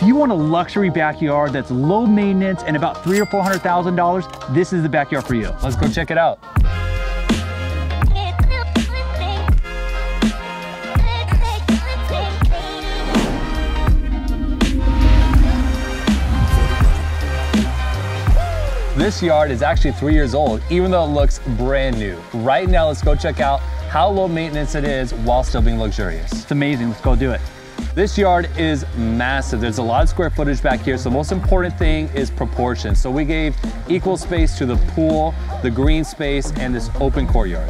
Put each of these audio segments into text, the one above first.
If you want a luxury backyard that's low maintenance and about three or four hundred thousand dollars, this is the backyard for you. Let's go check it out. This yard is actually three years old, even though it looks brand new. Right now, let's go check out how low maintenance it is while still being luxurious. It's amazing, let's go do it. This yard is massive. There's a lot of square footage back here. So the most important thing is proportion. So we gave equal space to the pool, the green space, and this open courtyard.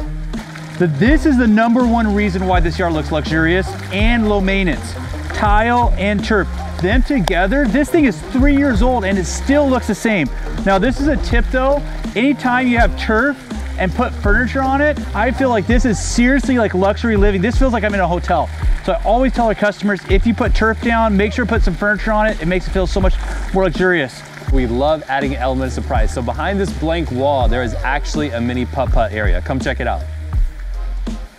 So this is the number one reason why this yard looks luxurious and low maintenance. Tile and turf them together, this thing is three years old and it still looks the same. Now this is a tip though, anytime you have turf and put furniture on it, I feel like this is seriously like luxury living. This feels like I'm in a hotel. So I always tell our customers, if you put turf down, make sure to put some furniture on it. It makes it feel so much more luxurious. We love adding an element of surprise. So behind this blank wall, there is actually a mini putt-putt area. Come check it out.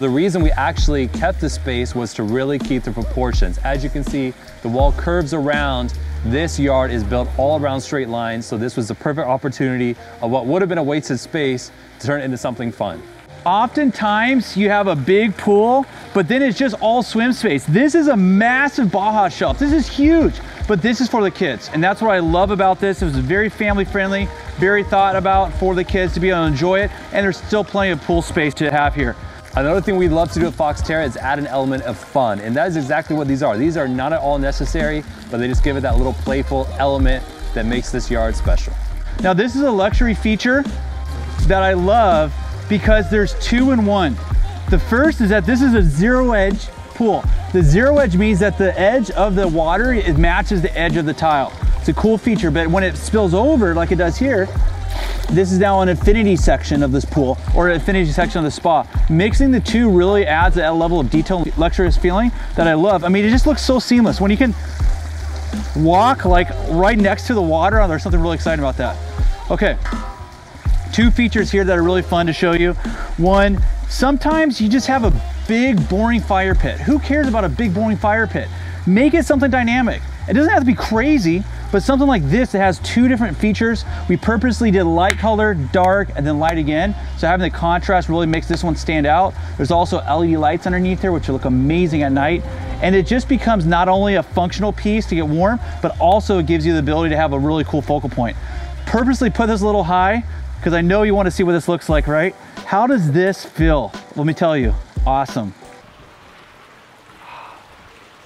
The reason we actually kept the space was to really keep the proportions. As you can see, the wall curves around. This yard is built all around straight lines, so this was the perfect opportunity of what would have been a wasted space to turn it into something fun. Oftentimes you have a big pool, but then it's just all swim space. This is a massive Baja shelf. This is huge, but this is for the kids. And that's what I love about this. It was very family friendly, very thought about for the kids to be able to enjoy it. And there's still plenty of pool space to have here. Another thing we'd love to do at Foxterra is add an element of fun, and that is exactly what these are. These are not at all necessary, but they just give it that little playful element that makes this yard special. Now this is a luxury feature that I love because there's two in one. The first is that this is a zero edge pool. The zero edge means that the edge of the water it matches the edge of the tile. It's a cool feature, but when it spills over like it does here, this is now an infinity section of this pool or an infinity section of the spa. Mixing the two really adds that level of detail, luxurious feeling that I love. I mean, it just looks so seamless. When you can walk like right next to the water, oh, there's something really exciting about that. Okay, two features here that are really fun to show you. One, sometimes you just have a big boring fire pit. Who cares about a big boring fire pit? Make it something dynamic. It doesn't have to be crazy, but something like this, it has two different features. We purposely did light color, dark, and then light again. So having the contrast really makes this one stand out. There's also LED lights underneath here, which look amazing at night. And it just becomes not only a functional piece to get warm, but also it gives you the ability to have a really cool focal point. Purposely put this a little high, because I know you want to see what this looks like, right? How does this feel? Let me tell you, awesome.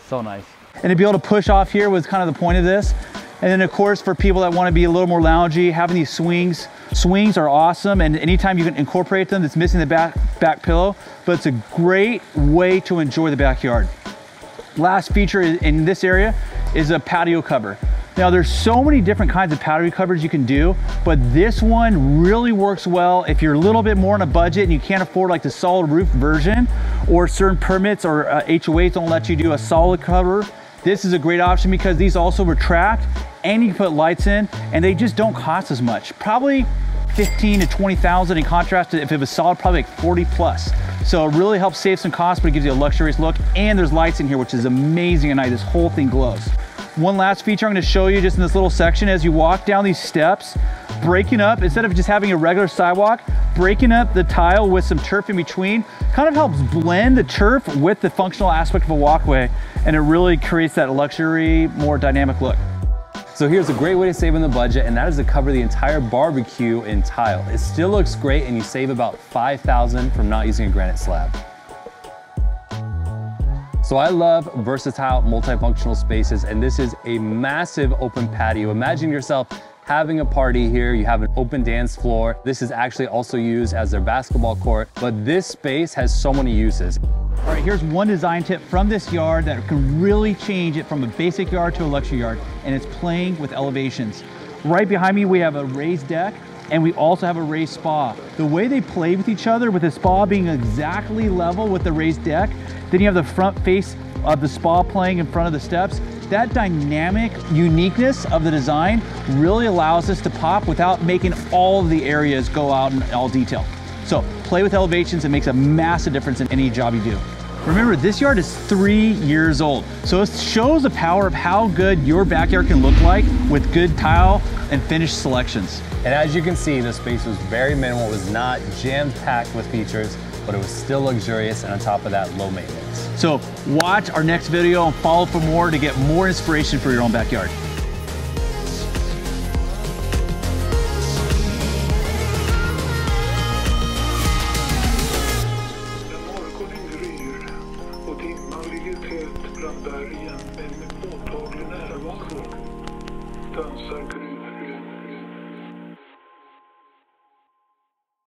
So nice. And to be able to push off here was kind of the point of this. And then of course, for people that wanna be a little more loungy, having these swings, swings are awesome. And anytime you can incorporate them, it's missing the back, back pillow, but it's a great way to enjoy the backyard. Last feature in this area is a patio cover. Now there's so many different kinds of patio covers you can do, but this one really works well if you're a little bit more on a budget and you can't afford like the solid roof version or certain permits or uh, HOAs don't let you do a solid cover. This is a great option because these also retract and you can put lights in and they just don't cost as much. Probably 15 to 20,000 in contrast to if it was solid, probably like 40 plus. So it really helps save some cost, but it gives you a luxurious look. And there's lights in here, which is amazing at night. This whole thing glows. One last feature I'm gonna show you just in this little section as you walk down these steps, breaking up, instead of just having a regular sidewalk, breaking up the tile with some turf in between kind of helps blend the turf with the functional aspect of a walkway and it really creates that luxury, more dynamic look. So here's a great way to save on the budget and that is to cover the entire barbecue in tile. It still looks great and you save about 5,000 from not using a granite slab. So I love versatile multifunctional spaces and this is a massive open patio. Imagine yourself having a party here, you have an open dance floor. This is actually also used as their basketball court, but this space has so many uses. All right, here's one design tip from this yard that can really change it from a basic yard to a luxury yard, and it's playing with elevations. Right behind me, we have a raised deck and we also have a raised spa. The way they play with each other with the spa being exactly level with the raised deck, then you have the front face of the spa playing in front of the steps. That dynamic uniqueness of the design really allows us to pop without making all the areas go out in all detail. So play with elevations, it makes a massive difference in any job you do. Remember, this yard is three years old. So it shows the power of how good your backyard can look like with good tile and finish selections. And as you can see, the space was very minimal. It was not jam-packed with features, but it was still luxurious and on top of that, low maintenance. So watch our next video and follow for more to get more inspiration for your own backyard. När morgonen gryr och dimman ligger tät bland bergen med en påtaglig närvaro dansar